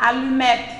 allumette.